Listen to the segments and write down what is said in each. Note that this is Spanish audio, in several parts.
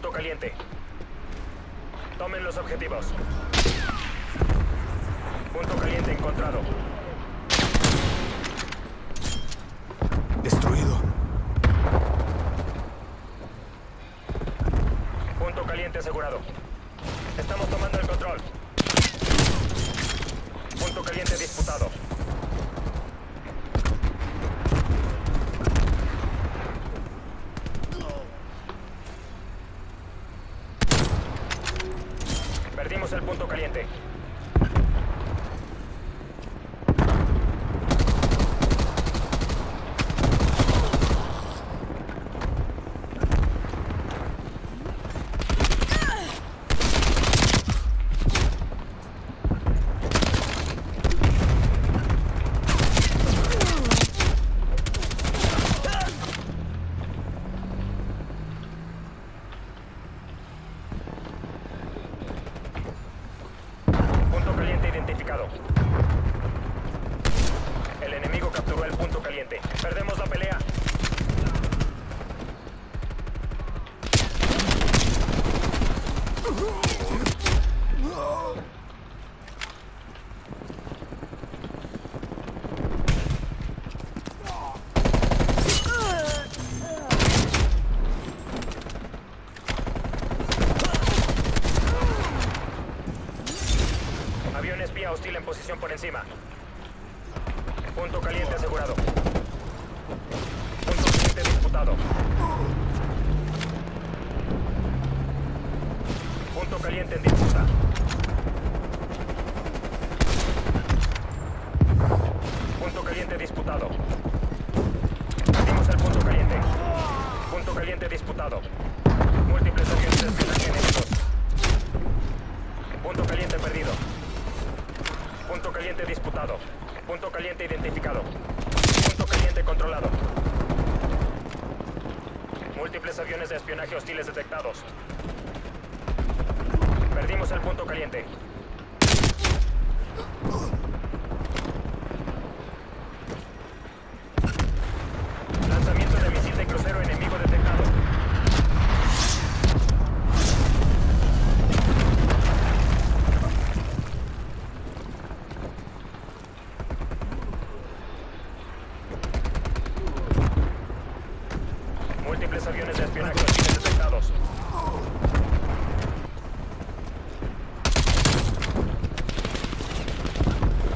Punto caliente. Tomen los objetivos. Punto caliente encontrado. Destruido. Punto caliente asegurado. Estamos tomando el control. Punto caliente disputado. Perdimos el punto caliente. Punto caliente identificado. El enemigo capturó el punto caliente. Perdemos la pelea. En posición por encima. Punto caliente asegurado. Punto caliente disputado. Punto caliente en disputa. Punto caliente disputado. Perdimos el punto caliente. Punto caliente disputado. Múltiples aviones de espionaje enemigos. Punto caliente perdido. Punto caliente disputado. Punto caliente identificado. Punto caliente controlado. Múltiples aviones de espionaje hostiles detectados. Perdimos el punto caliente. Lanzamiento de misil de crucero enemigo detectado. Múltiples aviones de espionaje hostiles detectados.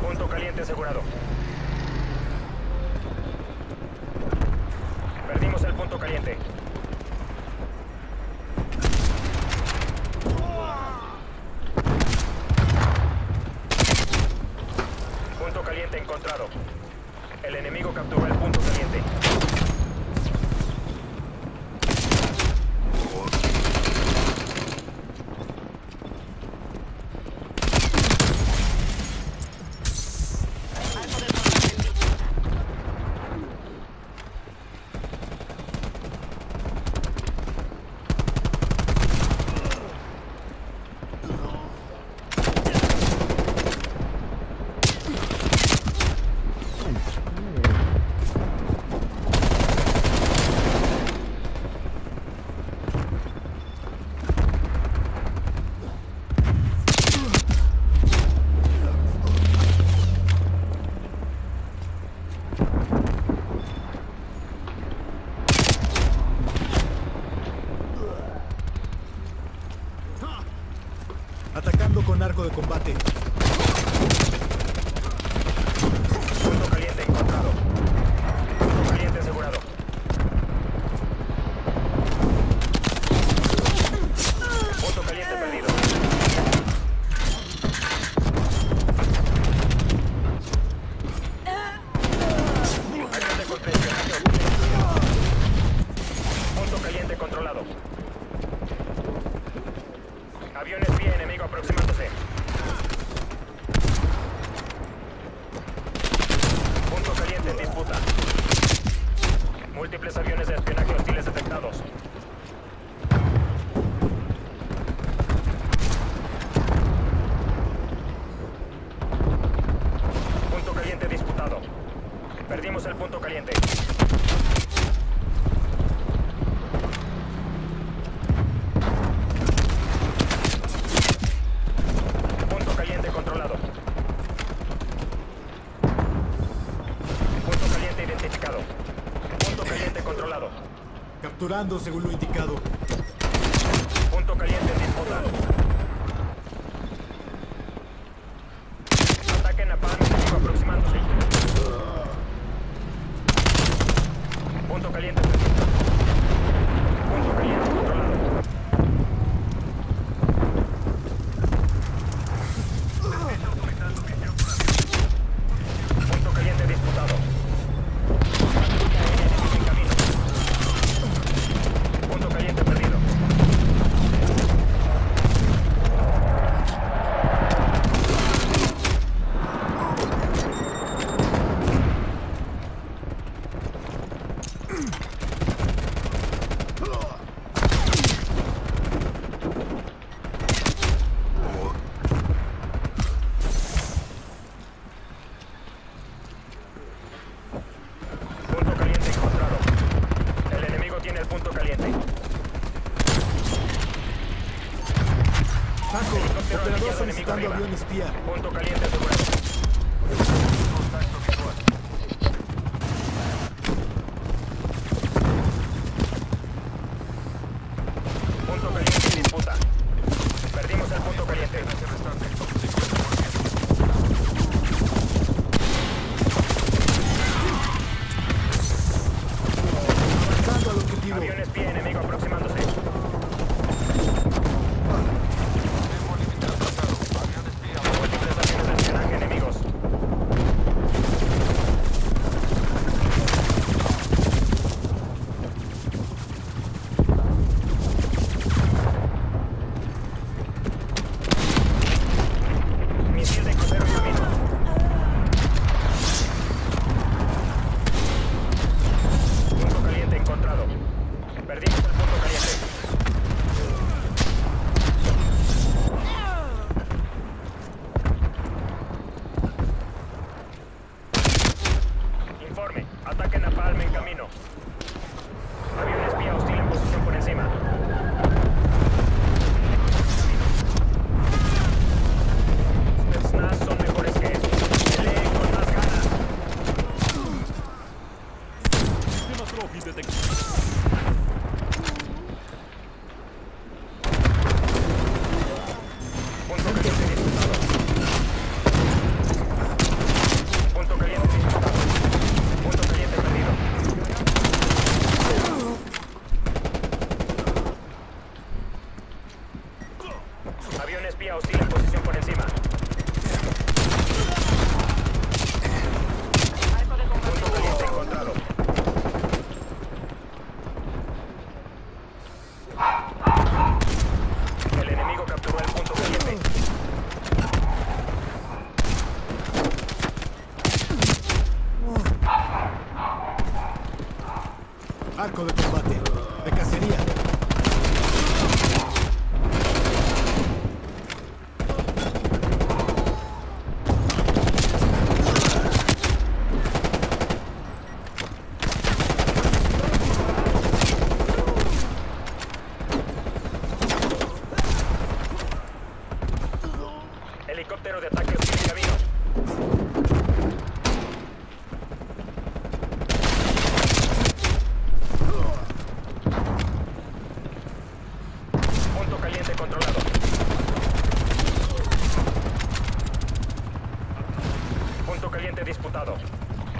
Punto caliente Perdimos el punto caliente. Punto caliente encontrado. El enemigo capturó el punto caliente. Capturando según lo indicado. Punto caliente en disputa. Ataque Napalm aproximándose. Punto caliente. bestia. Punto caliente. Hostil posición por encima. Punto caliente encontrado. El enemigo capturó el punto caliente. Arco de combate.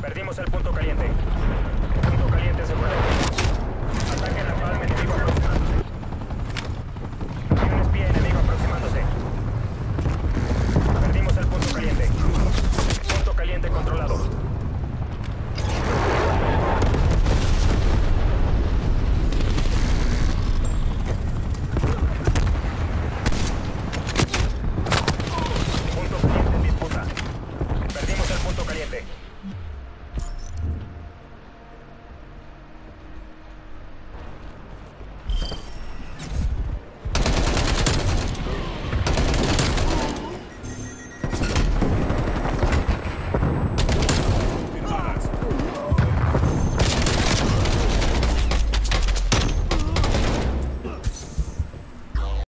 Perdimos el punto caliente. Punto caliente asegurado.